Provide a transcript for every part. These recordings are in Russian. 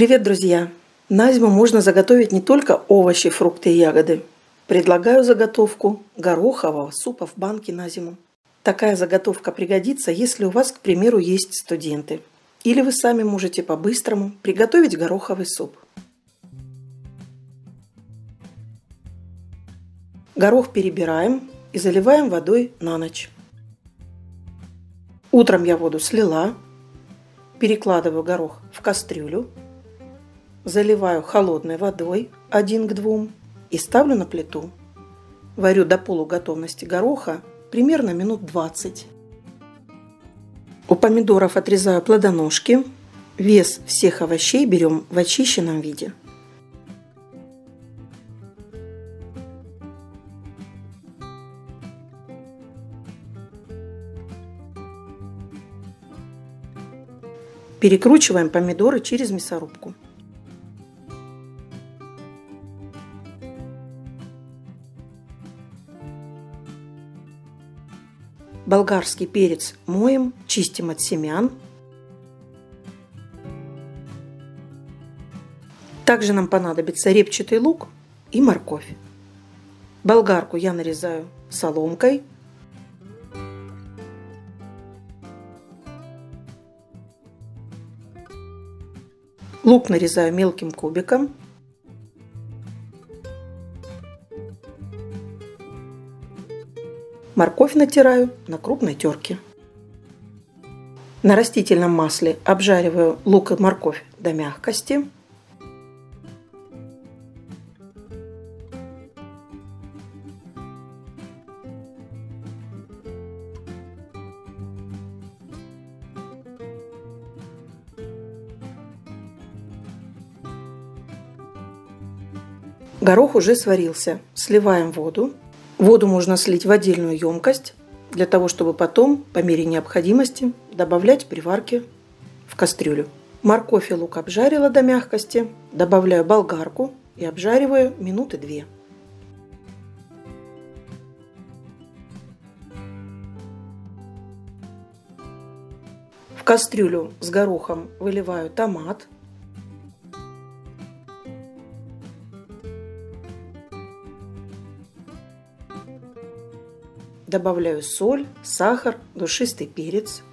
Привет, друзья! На зиму можно заготовить не только овощи, фрукты и ягоды. Предлагаю заготовку горохового супа в банке на зиму. Такая заготовка пригодится, если у вас, к примеру, есть студенты. Или вы сами можете по-быстрому приготовить гороховый суп. Горох перебираем и заливаем водой на ночь. Утром я воду слила, перекладываю горох в кастрюлю Заливаю холодной водой 1 к 2 и ставлю на плиту. Варю до полуготовности гороха примерно минут 20. У помидоров отрезаю плодоножки. Вес всех овощей берем в очищенном виде. Перекручиваем помидоры через мясорубку. Болгарский перец моем, чистим от семян. Также нам понадобится репчатый лук и морковь. Болгарку я нарезаю соломкой. Лук нарезаю мелким кубиком. Морковь натираю на крупной терке. На растительном масле обжариваю лук и морковь до мягкости. Горох уже сварился. Сливаем воду. Воду можно слить в отдельную емкость, для того, чтобы потом, по мере необходимости, добавлять при варке в кастрюлю. Морковь и лук обжарила до мягкости, добавляю болгарку и обжариваю минуты две. В кастрюлю с горохом выливаю томат, Добавляю соль, сахар, душистый перец.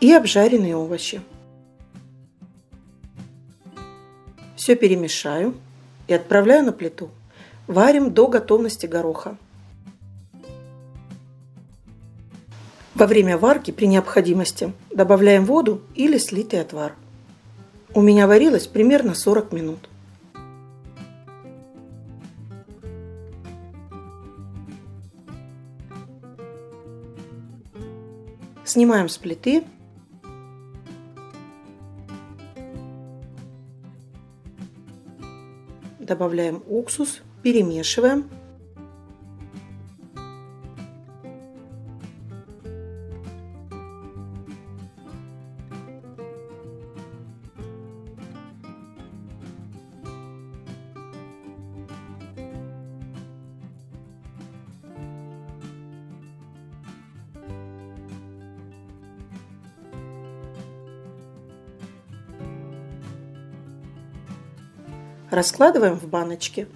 И обжаренные овощи. Все перемешаю и отправляю на плиту. Варим до готовности гороха. Во время варки при необходимости добавляем воду или слитый отвар. У меня варилось примерно 40 минут. Снимаем с плиты. Добавляем уксус, перемешиваем. Раскладываем в баночки.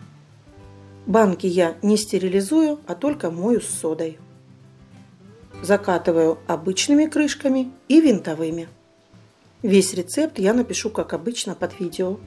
Банки я не стерилизую, а только мою с содой. Закатываю обычными крышками и винтовыми. Весь рецепт я напишу, как обычно, под видео.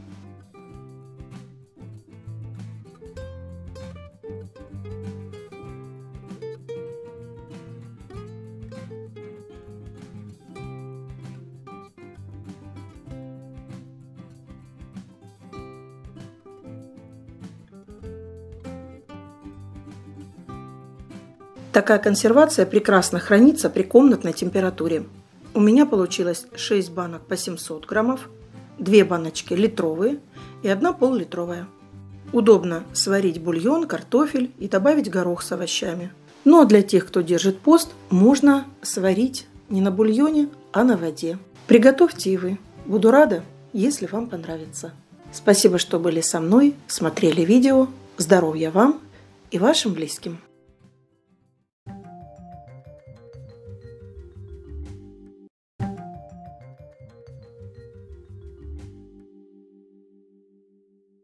Такая консервация прекрасно хранится при комнатной температуре. У меня получилось 6 банок по 700 граммов, 2 баночки литровые и одна пол-литровая. Удобно сварить бульон, картофель и добавить горох с овощами. Ну а для тех, кто держит пост, можно сварить не на бульоне, а на воде. Приготовьте и вы. Буду рада, если вам понравится. Спасибо, что были со мной, смотрели видео. Здоровья вам и вашим близким.